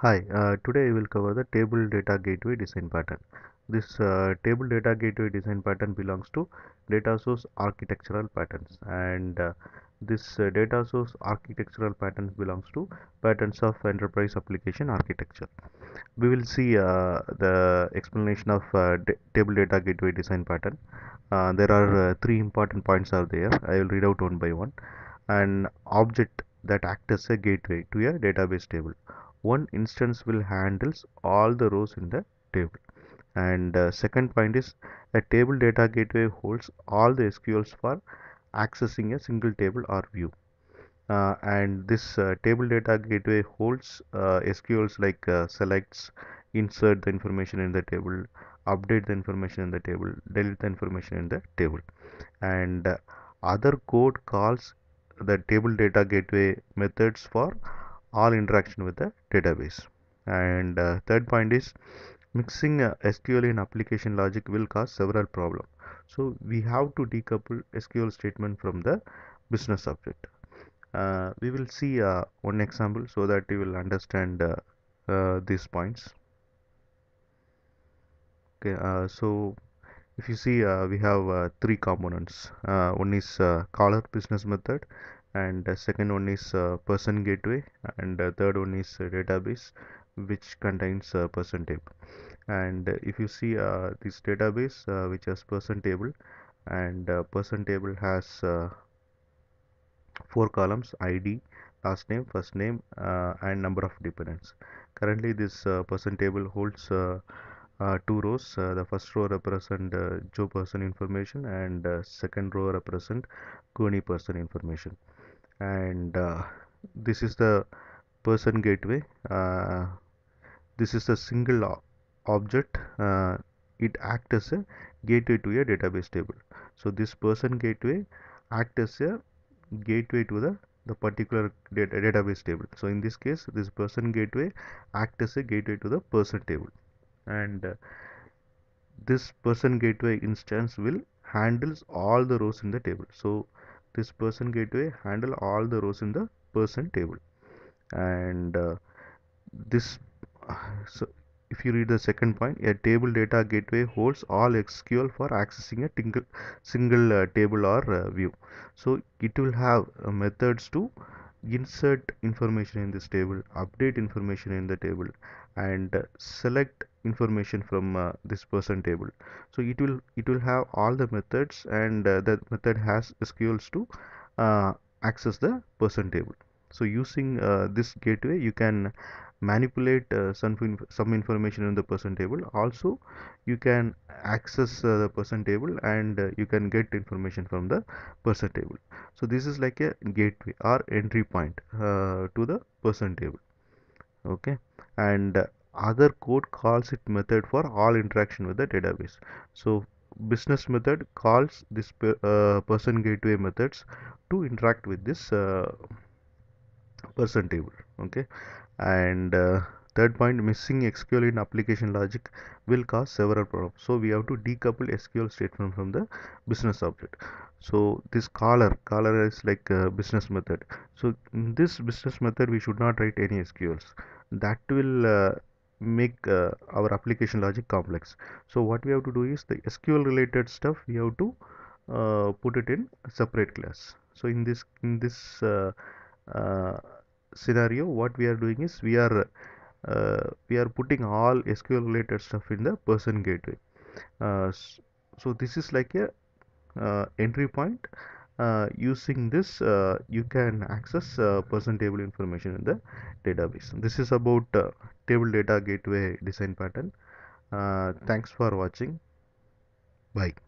Hi, uh, today I will cover the table data gateway design pattern. This uh, table data gateway design pattern belongs to data source architectural patterns and uh, this uh, data source architectural patterns belongs to patterns of enterprise application architecture. We will see uh, the explanation of uh, table data gateway design pattern. There are three important points are there. I will read out one by one. An object that acts as a gateway to a database table one instance will handles all the rows in the table. And uh, second point is a table data gateway holds all the SQLs for accessing a single table or view. Uh, and this uh, table data gateway holds uh, SQLs like uh, selects insert the information in the table update the information in the table delete the information in the table. And uh, other code calls the table data gateway methods for all interaction with the database. And uh, third point is mixing uh, SQL in application logic will cause several problems so we have to decouple SQL statement from the business object uh, we will see uh, one example so that you will understand uh, uh, these points. Okay so if you see we have three components. One is caller business method and second one is uh, person gateway and third one is database which contains person table. And if you see uh, this database uh, which has person table and person table has four columns id last name first name uh, and number of dependents. Currently this uh, person table holds uh, two rows the first row represent joe person information and second row represent Goni person information and uh, this is the person gateway. Uh, this is a single object. Uh, it acts as a gateway to a database table. So this person gateway acts as a gateway to the the particular data database table. So in this case this person gateway acts as a gateway to the person table. And uh, this person gateway instance will handles all the rows in the table. So this person gateway handle all the rows in the person table. And uh, this so if you read the second point a table data gateway holds all SQL for accessing a single single uh, table or uh, view. So it will have uh, methods to insert information in this table update information in the table and uh, select information from uh, this person table. So it will it will have all the methods and uh, that method has SQLs to uh, access the person table. So using uh, this gateway you can manipulate uh, some, some information in the person table. Also you can access uh, the person table and you can get information from the person table. So this is like a gateway or entry point to the person table. Okay? And other code calls it method for all interaction with the database. So business method calls this uh, person gateway methods to interact with this uh, person table okay? And uh, third point missing SQL in application logic will cause several problems. So we have to decouple SQL statement from the business object. So this caller caller is like business method. So in this business method we should not write any SQLs. That will uh, make uh, our application logic complex. So what we have to do is the SQL related stuff we have to uh, put it in separate class. So in this in this uh, uh scenario what we are doing is we are uh, we are putting all SQL related stuff in the person gateway. Uh, so this is like a entry point using this uh, you can access uh, person table information in the database. This is about table data gateway design pattern. Thanks for watching. Bye